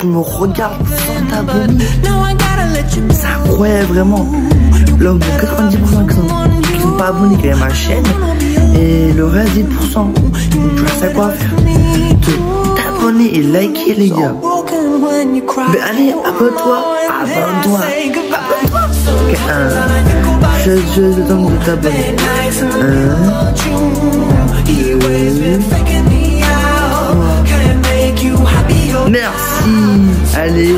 Tu me regardes sans t'abonner. C'est incroyable, vraiment. Là, on 90% qui sont, qui sont pas abonnés à ma chaîne. Et le reste 10%. Donc, tu sais quoi faire. T'abonner et liker, les gars. Mais allez, abonne-toi. Abonne-toi. Un. Je, je demande de t'abonner. Un. Deux. Merci. Allez.